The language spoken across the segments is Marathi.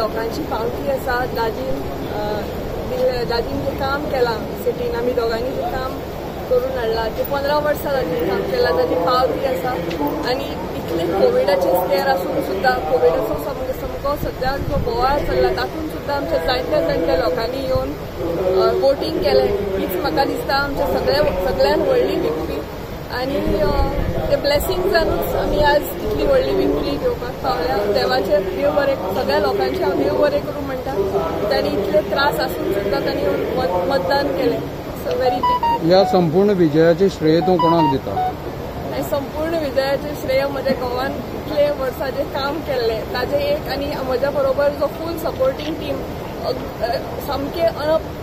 लोकांची पावती आसा दादीन दादीन जे काम केलां सिटीन आमी दोगांनी जे काम करून हाडला ते पंदरा वर्सां दादीन काम केलां ताची पावती आसा आनी इतले कोविडाचे स्केर आसून सुद्दां कोविडाचो सामको सामको सद्याक जो बोवाळ चल्ला तातूंत सुद्दां आमच्या जायत्या जायत्या लोकांनी येवन वोटींग केलें हीच म्हाका दिसता आमच्या सगळ्या सगळ्यान व्हडली विक्ट्री आनी ते ते ब्लेसिंग्सानूच आमी आज इतली व्हडली विक्ट्री पावल्या देवाचे देव बरें सगळ्या लोकांचे हांव देव बरें करूं म्हणटा तांणी इतले त्रास आसून सुद्दां तांणी मतदान केलें सो व्हेरी बिग या संपूर्ण विजयाचे श्रेय तूं कोणाक दिता? आनी संपूर्ण विजयाचे श्रेय म्हज्या घोवान इतले वर्सां जें काम केल्लें ताजें एक आनी म्हज्या बरोबर जो फूल सपोर्टींग टीम सामके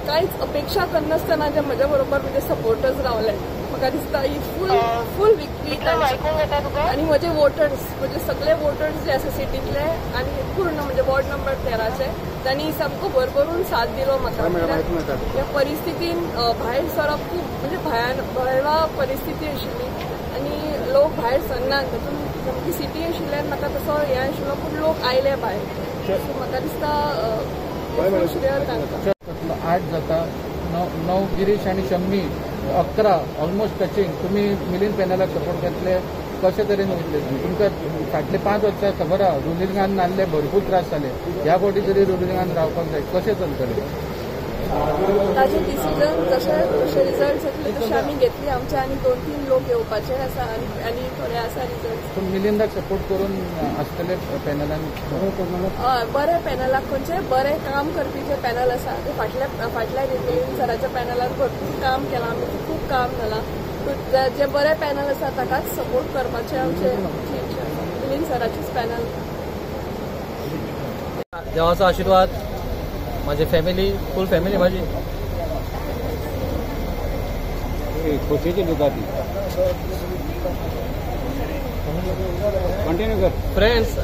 कांयच अपेक्षा करनासतना जे म्हज्या बरोबर म्हजे सपोर्टर्स रावले म्हाका दिसता ही. फूल फूल विक्ट्री आनी म्हजे वोटर्स म्हजे सगळे वोटर्स जे आसा सिटींतले आनी पूर्ण म्हणजे वॉर्ड नंबर तेराचे तांणी सामको भरभरून साथ दिलो म्हाका कित्याक ह्या परिस्थितीन भायर सरप खूब म्हणजे भयान भयावह परिस्थिती आशिल्ली आनी लोक भायर सरनात तातूंत सामकी सिटी आशिल्ल्यान म्हाका तसो हें आशिल्लो पूण लोक आयले भायर सो म्हाका दिसता आठ जाता णव गिरीश आनी शम्मी अकरा ऑलमोस्ट टचिंग तुमी मिलीन पेनाला सपोर्ट घेतले कशे तरेन वयतले तुमकां फाटले पांच वर्सां खबर आहा रुलिंगान नाल्ले भरपूर त्रास जाले ह्या फावटी तरी रुलिंगान रावपाक जाय. कशें चलतलें ताजे डिसिजन जशे जशे रिजल्ट जातले तशे आमी घेतली? आमचे आनी दोन तीन लोक येवपाचे आसा आनी आनी थोडे आसा रिजल्ट पूण मिलिंदाक सपोर्ट करून आसतले पॅनलान हय बरे पॅनलाक खंयचे बरें काम करपी जे पॅनल आसा ते फाटल्या फाटल्या रिपेरीन सराच्या पॅनलान भरपूर काम केलां. आमी खूब काम जालां जे- बरे पॅनल आसा ताकाच सपोर्ट करपाचे आमचे मिलीन सराचेच पॅनल देवाचो आशिर्वाद. माझी फॅमिली फूल फॅमिली माझी. खोशेची दुकाती कंटिन्यू कर. फ्रेंड्स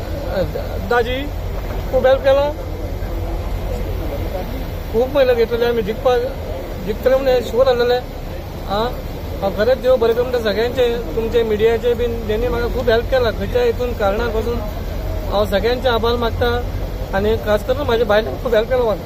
दाजी खूप हेल्प केला. खूप मेहनत घेतलेली आम्ही. जिखपाक जिखतले म्हणून शुवर आलेले आं हांव खरेंच देव बरें करून सगळ्यांचे तुमचे मिडियाचे बीन त्यांनी म्हाका खूप हेल्प केला. खंयच्या हितून कारणां पासून हांव सगळ्यांचे आभार मागता. आणि खास करून माझ्या बायला खूप हेल्प केला मला.